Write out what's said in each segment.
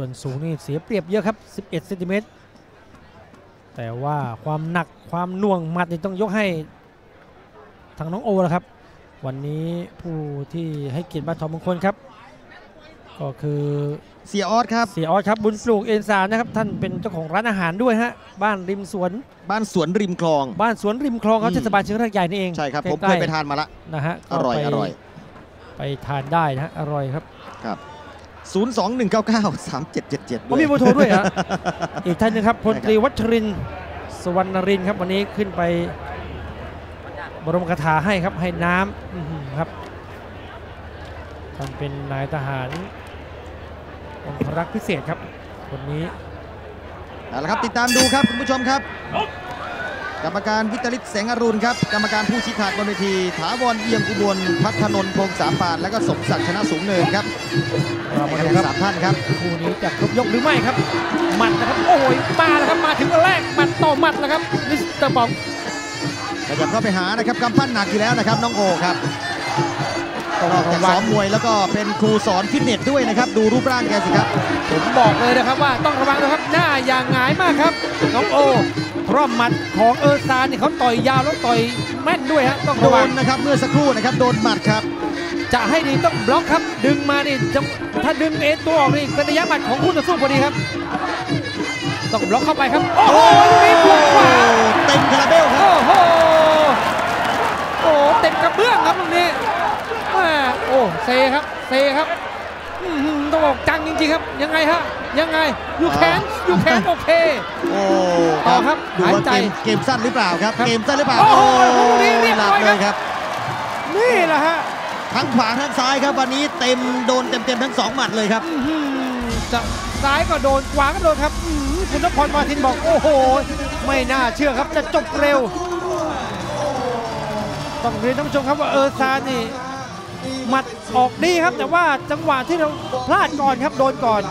ส่วนสูงนี่เสียเปรียบเยอะครับ 11เซนติเมตรแต่ว่าความหนักความหน่วงหมัดนี่ต้องยกให้ทางน้องโอแล้วครับ วันนี้ผู้ที่ให้เกียรติมาทอมมงคลครับ ก็คือเสียออสครับเสียออสครับบุญปลูกเอ็นสารนะครับท่านเป็นเจ้าของร้านอาหารด้วยฮะบ้านริมสวน บ้านสวนริมคลอง บ้านสวนริมคลองครับอืมเทศบาลเชียงรายใหญ่นี่เองใช่ครับผมใกล้เคๆยไปทานมาละนะฮะอร่อยก็ไปอร่อย ไปทานได้นะฮะอร่อยครับ0 2 1 9 9 3 7 7 7ผมมีเบอร์โทรด้วยฮะอีกท่านหนึงครับพลตรีวัชรินทร์สวรรณรินทร์ครับวันนี้ขึ้นไปบรมคาถาให้ครับให้น้ำอื้อหือครับท่านเป็นนายทหารองครักษ์พิเศษครับคนนี้เอาละครับติดตามดูครับคุณผู้ชมครับ กรรมการวิตริศแสงอรุณครับ กรรมการผู้ชี้ขาดบนเวที ถาวรเอี่ยมอุบลพัฒนนท์พงษ์สามปานและก็สมศักดิ์ชนะสูงเนินครับเรามาให้ดูคะแนนครับสามท่านครับคู่นี้จะครบยกหรือไม่ครับหมัดนะครับโอ้ยมาแล้วครับมาถึงวันแรกหมัดต่อหมัดแล้วครับมิสเตอร์บองขยับเข้าไปหานะครับกำปั้นหนักอยู่แล้วนะครับน้องโอครับนอกจากซ้อมมวยแล้วก็เป็นครูสอนฟิตเนสด้วยนะครับ ดูรูปร่างแกสิครับ ผมบอกเลยนะครับว่าต้องระวังนะครับหน้าอย่างหงายมากครับน้องโอ เพราะหมัดของเออร์ซานเนี่ยเขาต่อยยาวแล้วต่อยแม่นด้วยฮะต้องโดระวังนนะครับเมื่อสักครู่นะครับโดนหมัดครับ จะให้ดีต้องบล็อกครับ ดึงมานี่จังถ้าดึงเอ็นตัวออกนี่เป็นระยะหมัดของคู่ต่อสู้พอดีครับ ต้องบล็อกเข้าไปครับ โอ้โหลูกนี้บวกขวาเต็มคาราเบลครับ โอ้โหโอ้โหเต็มกระเบื้องครับลูกนี้แม่โอ้เซครับเซครับอื้อหือต้องบอกจังจริงๆครับยังไงฮะ ยังไง อยู่แขนอยู่แขนโอเค โอ้ต่อครับดูว่าหายใจเกมเกมสั้นหรือเปล่าครับครับ เกมสั้นหรือเปล่า โอ้โหลูกนี้เรียบหร้ลัอบยเลยครับ นี่แหละฮะ ทั้งขวาทั้งซ้ายครับวันนี้เต็มโดนเต็มๆทั้งสองหมัดเลยครับอื้อหือจะซ้ายก็โดนขวาก็โดนครับอื้อหือคุณนพรมาทินบอก โอ้โห ไม่น่าเชื่อครับจะจบเร็ว ต้องเรียนท่านผู้ชมครับว่าเออซานนี่หมัดออกดีครับ แต่ว่าจังหวะที่เราพลาดก่อนครับโดนก่อน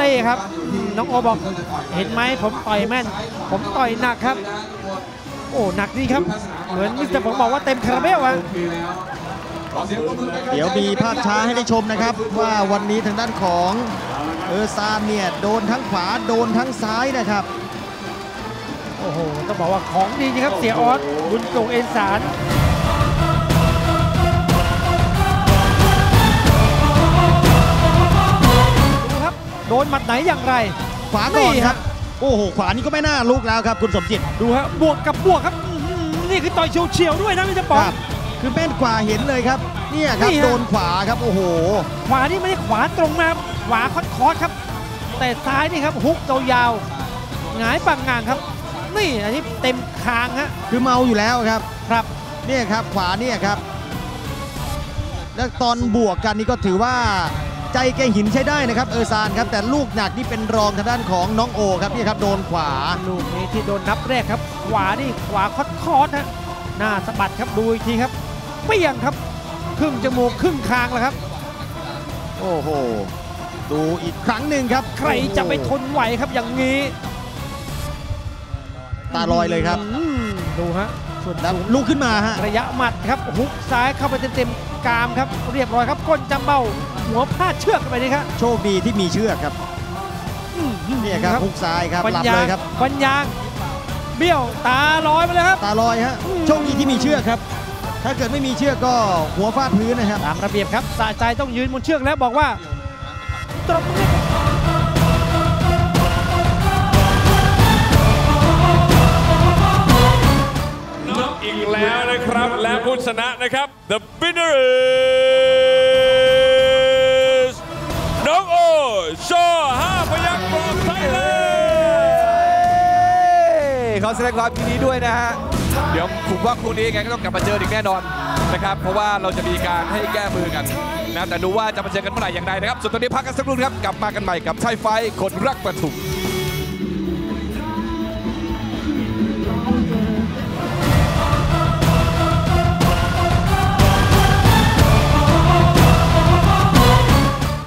นี่ครับอืมน้องโอบอก เห็นไหมผมต่อยแม่น ผมต่อยหนักครับ โอ้หนักดีครับ เหมือนมิสเตอร์ผมบอกว่าเต็มคาราเบลอะเดี๋ยวมีภาพช้าให้ได้ชมนะครับ ว่าวันนี้ทางด้านของเออซานเนี่ยโดนทั้งขวาโดนทั้งซ้ายนะครับ โอ้โห ต้องบอกว่าของดีจริงครับเสียออสบุญส่งเอ็นสาร หมัดไหนอย่างไร ขวาก่อนนี่คครัรับบโอ้โห ขวานี่ก็ไม่น่าลุกแล้วครับ คุณสมจิต ดูฮะ บวกกับบวกครับอื้อหือนี่คือต่อยเฉียวๆด้วยนะพี่จะปองครับคือแม่นกว่าเห็นเลยครับ เนี่ยครับนี่ฮะโดนขวาครับ โอ้โห ขวานี่ไม่ได้ขวาตรงมาครับขวาคอดๆครับ แต่ซ้ายนี่ครับ ฮุกยาวๆหงายปังงางครับ นี่อันนี้เต็มคางฮะ คือเมาอยู่แล้วครับ ครับ เนี่ยครับ ขวาเนี่ยครับ แล้วตอนบวกกันนี่ก็ถือว่า ใจแกหินใช้ได้นะครับเออซานครับแต่ลูกหนักนี่เป็นรองทางด้านของน้องโอครับนี่ครับโดนขวาลูกนี้ที่โดนนับแรกครับ ขวานี่ขวาคอดคอดฮะหน้าสะบัดครับดูอีกทีครับเปี้ยงครับ ครึ่งจมูกครึ่งคางแล้วครับ โอ้โหดูอีกครั้งหนึ่งครับ ใครจะไปทนไหวครับอย่างนี้ ตาลอยเลยครับอืมดูฮะส่วนแล้วสูงลุกขึ้นมาฮะระยะหมัดครับฮุกซ้ายเข้าไปเต็มๆกรามครับ เรียบร้อยครับก้นจำเบ้า หัวพลาดเชือกเข้าไปนี่ครับโชคดีที่มีเชือกครับอืมเนี่ยครับฮุกซ้ายครับปัญหลับญาเลยครับปัญญางเบี้ยวตาลอยไปเลยครับ ตาลอยฮะอืมโชคดีที่มีเชือกครับ ถ้าเกิดไม่มีเชือกก็หัวฟาดพื้นนะครับตามระเบียบครับสะใจต้องยืนบนเชือกแล้วบอกว่าตรงนี้น็อกอีกแล้วนะครับและผู้ชนะนะครับ the winner is น้องโอชอห้าพยักษ์ from Thailand ขอแสดงความยินดีด้วยนะฮะ เดี๋ยวผมว่าคู่นี้ไงก็ต้องกลับมาเจออีกแน่นอนนะครับ เพราะว่าเราจะมีการให้แก้มือกันนะแต่ดูว่าจะมาเจอกันเมื่อไหร่อย่างไรนะครับ ส่วนตอนนี้พักกันสักครู่ครับ กลับมากันใหม่กับไทยไฟคนรักประทุม